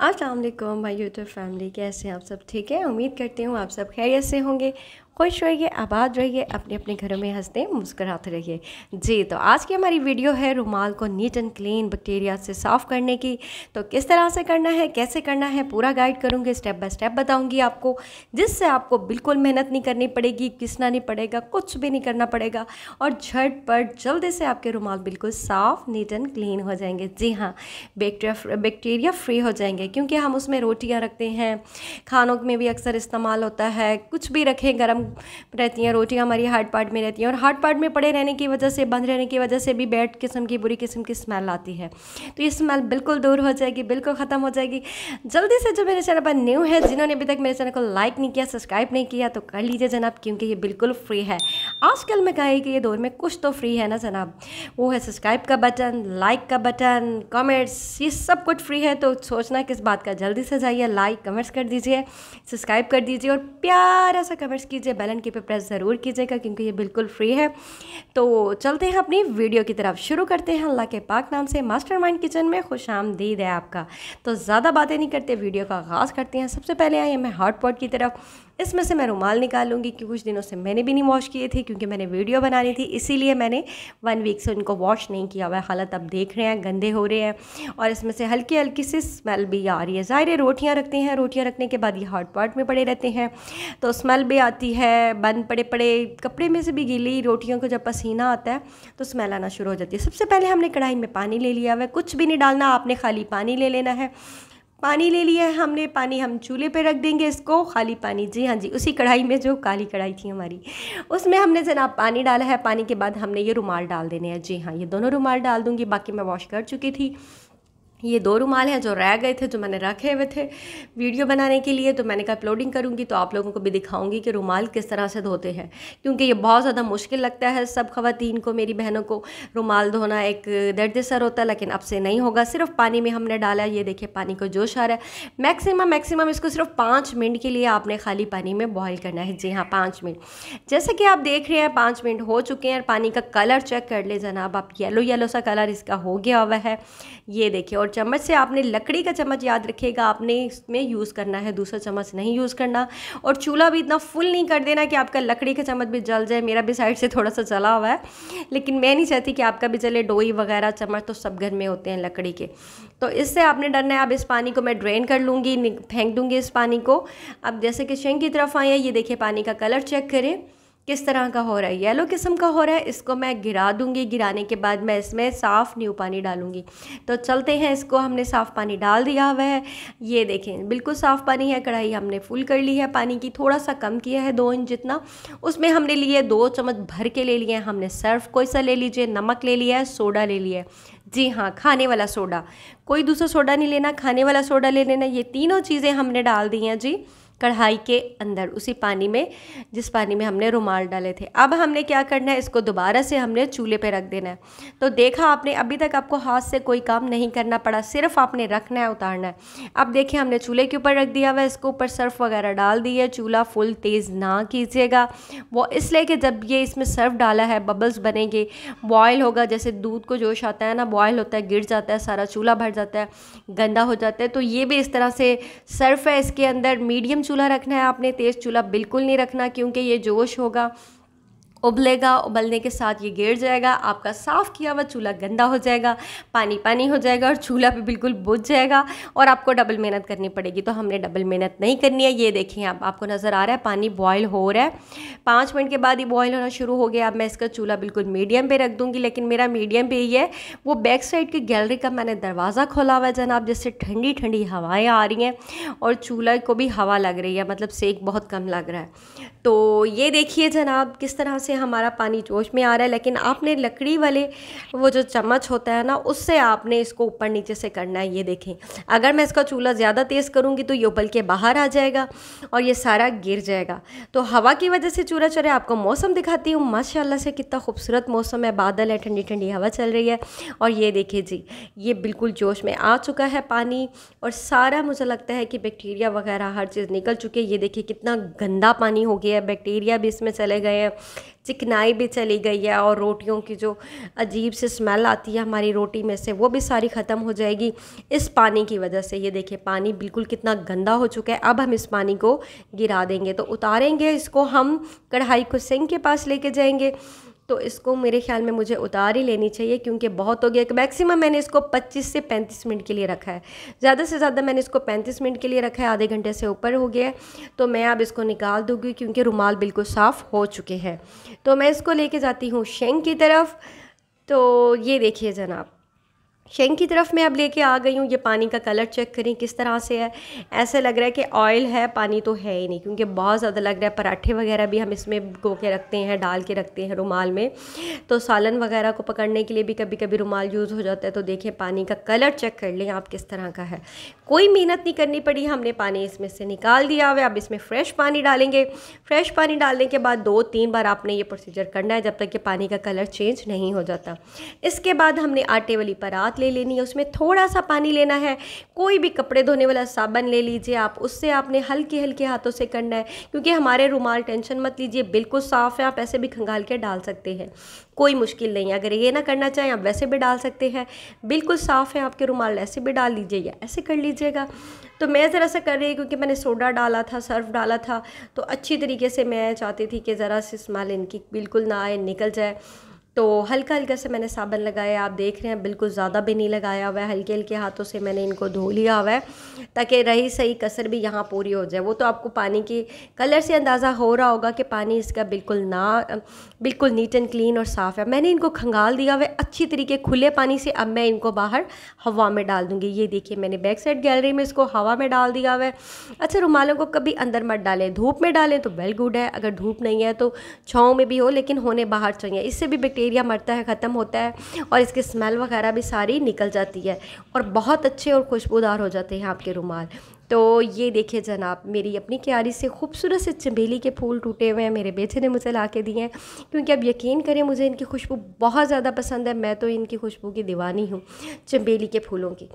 अस्सलाम my YouTube family कैसे हैं आप सब? ठीक है? उम्मीद करती हूँ आप सब खैरियत से होंगे। खुश रहिए, आबाद रहिए अपने अपने घरों में हँसते, मुस्कराते रहिए। जी तो आज की हमारी वीडियो है रुमाल को नीट एंड क्लीन बैक्टीरिया से साफ़ करने की। तो किस तरह से करना है, कैसे करना है, पूरा गाइड करूँगी स्टेप बाय स्टेप बताऊँगी आपको, जिससे आपको बिल्कुल मेहनत नहीं करनी पड़ेगी किसना नहीं पड़ेगा, कुछ भी नहीं करना पड़ेगा और झट झटपट जल्दी से आपके रुमाल बिल्कुल साफ़, नीट एंड क्लीन हो जाएँगे। जी हाँ बैक्टीरिया बैक्टीरिया फ्री हो जाएँगे, क्योंकि हम उसमें रोटियाँ रखते हैं, खानों में भी अक्सर इस्तेमाल होता है, कुछ भी रखें, गर्म रहती हैं, रोटियाँ हमारी हार्ड पार्ट में रहती हैं और हार्ड पार्ट में पड़े रहने की वजह से, बंद रहने की वजह से भी बैड किस्म की, बुरी किस्म की स्मेल आती है। तो ये स्मेल बिल्कुल दूर हो जाएगी, बिल्कुल ख़त्म हो जाएगी। जल्दी से जो मेरे चैनल पर न्यू है, जिन्होंने अभी तक मेरे चैनल को लाइक नहीं किया सब्सक्राइब नहीं किया तो कर लीजिए जनाब, क्योंकि ये बिल्कुल फ्री है। आजकल मैं कहे कि ये दौर में कुछ तो फ्री है ना जनाब। वो है सब्सक्राइब का बटन लाइक का बटन कमेंट्स ये सब कुछ फ्री है तो सोचना किस बात का जल्दी से जाइए लाइक कमेंट्स कर दीजिए सब्सक्राइब कर दीजिए और प्यारा सा कमेंट्स कीजिए बेलन की पे प्रेस ज़रूर कीजिएगा क्योंकि ये बिल्कुल फ्री है। तो चलते हैं अपनी वीडियो की तरफ़, शुरू करते हैं अल्लाह के पाक नाम से मास्टर किचन में खुश आमदीद है आपका। तो ज़्यादा बातें नहीं करते वीडियो का आगाज़ करते हैं। सबसे पहले आए मैं हॉट पॉट की तरफ़। इसमें से मैं रुमाल निकालूँगी कि कुछ दिनों से मैंने भी नहीं वॉश किए थे, क्योंकि मैंने वीडियो बनानी थी, इसीलिए मैंने वन वीक से उनको वॉश नहीं किया। हुआ है हालत अब देख रहे हैं, गंदे हो रहे हैं। और इसमें से हल्की हल्की सी स्मेल भी आ रही है। ज़ाहिर रोटियाँ रखते हैं, रोटियाँ रखने के बाद ये हॉट पॉट में पड़े रहते हैं। तो स्मेल भी आती है, बंद पड़े पड़े कपड़े में से भी गीली रोटियों को जब पसीना आता है तो स्मेल आना शुरू हो जाती है। सबसे पहले हमने कढ़ाई में पानी ले लिया। हुआ है कुछ भी नहीं डालना, आपने खाली पानी ले लेना है। पानी ले लिया है हमने, पानी हम चूल्हे पे रख देंगे इसको, खाली पानी। जी हाँ जी, उसी कढ़ाई में जो काली कढ़ाई थी हमारी, उसमें हमने जनाब पानी डाला है। पानी के बाद हमने ये रुमाल डाल देने हैं। जी हाँ ये दोनों रुमाल डाल दूँगी। बाकी मैं वॉश कर चुकी थी। ये दो रुमाल हैं जो रह गए थे, जो मैंने रखे हुए थे वीडियो बनाने के लिए तो मैंने कहा अपलोडिंग करूँगी तो आप लोगों को भी दिखाऊँगी कि रुमाल किस तरह से धोते हैं। क्योंकि ये बहुत ज़्यादा मुश्किल लगता है सब खवतिन को, मेरी बहनों को, रुमाल धोना एक दर्द सर होता है, लेकिन अब से नहीं होगा। सिर्फ़ पानी में हमने डाला, ये देखिए पानी को जोश आ रहा है। मैक्सिमम मैक्सिमम इसको सिर्फ़ पाँच मिनट के लिए आपने खाली पानी में बॉयल करना है। जी हाँ पाँच मिनट। जैसे कि आप देख रहे हैं, पाँच मिनट हो चुके हैं पानी का कलर चेक कर ले जनाब, आप येलो येलो सा कलर इसका हो गया हुआ है। ये देखिए, और चम्मच से आपने लकड़ी का चम्मच याद रखिएगा आपने इसमें यूज़ करना है, दूसरा चम्मच नहीं यूज़ करना। और चूल्हा भी इतना फुल नहीं कर देना कि आपका लकड़ी का चम्मच भी जल जाए, मेरा भी साइड से थोड़ा सा जला हुआ है। लेकिन मैं नहीं चाहती कि आपका भी जले, डोई वगैरह चम्मच तो सब घर में होते हैं लकड़ी के। तो इससे आपने डरना है, अब इस पानी को मैं ड्रेन कर लूँगी फेंक दूँगी इस पानी को। अब जैसे कि शेंग की तरफ़ आए ये देखिए पानी का कलर चेक करें। किस तरह का हो रहा है? येलो किस्म का हो रहा है, इसको मैं गिरा दूँगी। गिराने के बाद मैं इसमें साफ़ न्यू पानी डालूँगी। तो चलते हैं, इसको हमने साफ़ पानी डाल दिया हुआ है। ये देखें, बिल्कुल साफ़ पानी है, कढ़ाई हमने फुल कर ली है पानी की। थोड़ा सा कम किया है, दो इंच जितना। उसमें हमने लिए दो चम्मच भर के ले लिए हमने सर्फ कोई सा ले लीजिए, नमक ले लिया है, सोडा ले लिया है। जी हाँ खाने वाला सोडा। कोई दूसरा सोडा नहीं लेना, खाने वाला सोडा ले लेना। ये तीनों चीज़ें हमने डाल दी हैं जी। कढ़ाई के अंदर, उसी पानी में, जिस पानी में हमने रुमाल डाले थे। अब हमने क्या करना है, इसको दोबारा से हमने चूल्हे पे रख देना है। तो देखा आपने, अभी तक आपको हाथ से कोई काम नहीं करना पड़ा, सिर्फ़ आपने रखना है, उतारना है। अब देखिए, हमने चूल्हे के ऊपर रख दिया हुआ है, इसको ऊपर सर्फ वगैरह डाल दिए चूल्हा फुल तेज़ ना कीजिएगा। वो इसलिए कि जब ये इसमें सर्फ डाला है, बबल्स बनेंगे, बॉयल होगा, जैसे दूध को जोश आता है ना, बॉयल होता है, गिर जाता है, सारा चूल्हा भर जाता है, गंदा हो जाता है। तो ये भी इस तरह से सर्फ है इसके अंदर, मीडियम चूल्हा रखना है आपने तेज़ चूल्हा बिल्कुल नहीं रखना क्योंकि ये जोश होगा। उबलेगा, उबलने के साथ ये गिर जाएगा, आपका साफ़ किया हुआ चूल्हा गंदा हो जाएगा, पानी पानी हो जाएगा और चूल्हा पे बिल्कुल बुझ जाएगा और आपको डबल मेहनत करनी पड़ेगी। तो हमने डबल मेहनत नहीं करनी है। ये देखें आप आपको नज़र आ रहा है, पानी बॉयल हो रहा है। पाँच मिनट के बाद ही बॉयल होना शुरू हो गया। अब मैं इसका चूल्हा बिल्कुल मीडियम पर रख दूँगी, लेकिन मेरा मीडियम पे ही है। वो बैक साइड की गैलरी का मैंने दरवाज़ा खोला हुआ है, जनाब, जिससे ठंडी ठंडी हवाएँ आ रही हैं और चूल्हा को भी हवा लग रही है मतलब सेक बहुत कम लग रहा है। तो ये देखिए जनाब, किस तरह से हमारा पानी जोश में आ रहा है, लेकिन आपने लकड़ी वाले वो जो चम्मच होता है ना, उससे आपने इसको ऊपर नीचे से करना है, ये देखें। अगर मैं इसका चूल्हा ज़्यादा तेज़ करूँगी तो ये उबल के बाहर आ जाएगा और ये सारा गिर जाएगा। तो हवा की वजह से चूल्हा चढ़े आपको मौसम दिखाती हूँ। माशाला से कितना खूबसूरत मौसम है, बादल है ठंडी ठंडी हवा चल रही है। और ये देखिए जी, ये बिल्कुल जोश में आ चुका है पानी और सारा मुझे लगता है कि बैक्टीरिया वगैरह हर चीज़ निकल चुकी है। ये देखिए कितना गंदा पानी हो गया है, बैक्टीरिया भी इसमें चले गए हैं। चिकनाई भी चली गई है और रोटियों की जो अजीब से स्मेल आती है हमारी रोटी में से, वो भी सारी ख़त्म हो जाएगी। इस पानी की वजह से, ये देखिए, पानी बिल्कुल कितना गंदा हो चुका है। अब हम इस पानी को गिरा देंगे। तो उतारेंगे इसको हम, कढ़ाई को सिंक के पास लेके जाएँगे। तो इसको मेरे ख्याल में मुझे उतार ही लेनी चाहिए क्योंकि बहुत हो गया। कि मैक्सिमम मैंने इसको 25 से 35 मिनट के लिए रखा है। ज़्यादा से ज़्यादा मैंने इसको 35 मिनट के लिए रखा है, आधे घंटे से ऊपर हो गया है। तो मैं अब इसको निकाल दूँगी क्योंकि रुमाल बिल्कुल साफ़ हो चुके हैं। तो मैं इसको लेके जाती हूँ शेंग की तरफ़। तो ये देखिए जनाब शेंग की तरफ़ मैं अब लेके आ गई हूँ। ये पानी का कलर चेक करें किस तरह से है। ऐसे लग रहा है कि ऑयल है, पानी तो है ही नहीं, क्योंकि बहुत ज़्यादा लग रहा है। पराठे वगैरह भी हम इसमें गो के रखते हैं, डाल के रखते हैं रुमाल में। तो सालन वगैरह को पकड़ने के लिए भी कभी कभी रुमाल यूज़ हो जाता है तो देखें पानी का कलर चेक कर लें आप किस तरह का है। कोई मेहनत नहीं करनी पड़ी, हमने पानी इसमें से निकाल दिया हुआ अब इसमें फ्रेश पानी डालेंगे। फ्रेश पानी डालने के बाद दो तीन बार आपने ये प्रोसीजर करना है, जब तक कि पानी का कलर चेंज नहीं हो जाता। इसके बाद हमने आटे वाली परात ले लेनी है, उसमें थोड़ा सा पानी लेना है। कोई भी कपड़े धोने वाला साबन ले लीजिए आप, उससे आपने हल्के हल्के हाथों से करना है, क्योंकि हमारे रुमाल टेंशन मत लीजिए, बिल्कुल साफ़ है, आप ऐसे भी खंगाल के डाल सकते हैं। कोई मुश्किल नहीं अगर ये ना करना चाहें, आप वैसे भी डाल सकते हैं। बिल्कुल साफ़ है, आपके रुमाल ऐसे भी डाल लीजिए या ऐसे कर लीजिएगा। तो मैं ज़रा सा कर रही क्योंकि मैंने सोडा डाला था, सर्फ डाला था तो अच्छी तरीके से मैं चाहती थी कि ज़रा सी स्मेल इनकी बिल्कुल ना आए, निकल जाए। तो हल्का हल्का से मैंने साबन लगाया, आप देख रहे हैं, बिल्कुल ज़्यादा भी नहीं लगाया हुआ है, हल्के हल्के हाथों से मैंने इनको धो लिया हुआ है। ताकि रही सही कसर भी यहाँ पूरी हो जाए। वो तो आपको पानी की कलर से अंदाज़ा हो रहा होगा कि पानी इसका बिल्कुल ना, बिल्कुल नीट एंड क्लीन और साफ़ है। मैंने इनको खंगाल दिया हुआ अच्छी तरीके खुले पानी से। अब मैं इनको बाहर हवा में डाल दूँगी। ये देखिए, मैंने बैक साइड गैलरी में इसको हवा में डाल दिया हुआ है। अच्छा रुमालों को कभी अंदर मत डालें। धूप में डालें तो वेल गुड है। अगर धूप नहीं है तो छाँव में भी हो, लेकिन होने बाहर चाहिए। इससे भी बैक्टीरिया मरता है, ख़त्म होता है और इसकी स्मेल वगैरह भी सारी निकल जाती है और बहुत अच्छे और खुशबूदार हो जाते हैं आपके रुमाल। तो ये देखिए जनाब, मेरी अपनी क्यारी से खूबसूरत से चमेली के फूल टूटे हुए हैं, मेरे बेटे ने मुझे ला के दिए हैं। क्योंकि अब यकीन करें, मुझे इनकी खुशबू बहुत ज़्यादा पसंद है, मैं तो इनकी खुशबू की दीवानी हूँ, चमेली के फूलों की।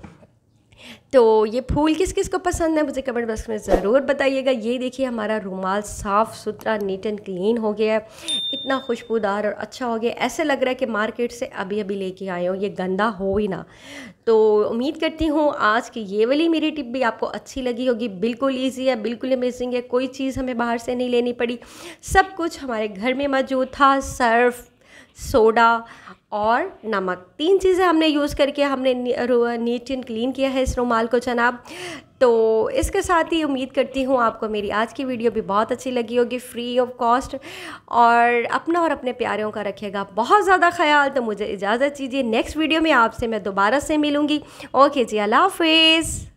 तो ये फूल किस किस को पसंद है, मुझे कमेंट बॉक्स में ज़रूर बताइएगा। ये देखिए, हमारा रुमाल साफ़ सुथरा नीट एंड क्लीन हो गया है। इतना खुशबूदार और अच्छा हो गया। ऐसे लग रहा है कि मार्केट से अभी अभी लेके आए हो, ये गंदा हो ही ना। तो उम्मीद करती हूँ, आज की ये वाली मेरी टिप भी आपको अच्छी लगी होगी। बिल्कुल ईजी है, बिल्कुल अमेजिंग है, कोई चीज़ हमें बाहर से नहीं लेनी पड़ी। सब कुछ हमारे घर में मौजूद था सर्फ सोडा और नमक। तीन चीज़ें हमने यूज़ करके हमने नीट एंड क्लीन किया है इस रुमाल को जनाब। तो इसके साथ ही उम्मीद करती हूँ आपको मेरी आज की वीडियो भी बहुत अच्छी लगी होगी फ्री ऑफ़ कॉस्ट और अपना और अपने प्यारों का रखिएगा बहुत ज़्यादा ख्याल। तो मुझे इजाज़त दीजिए। नेक्स्ट वीडियो में आपसे मैं दोबारा से मिलूँगी। ओके जी, अल्लाह हाफिज़।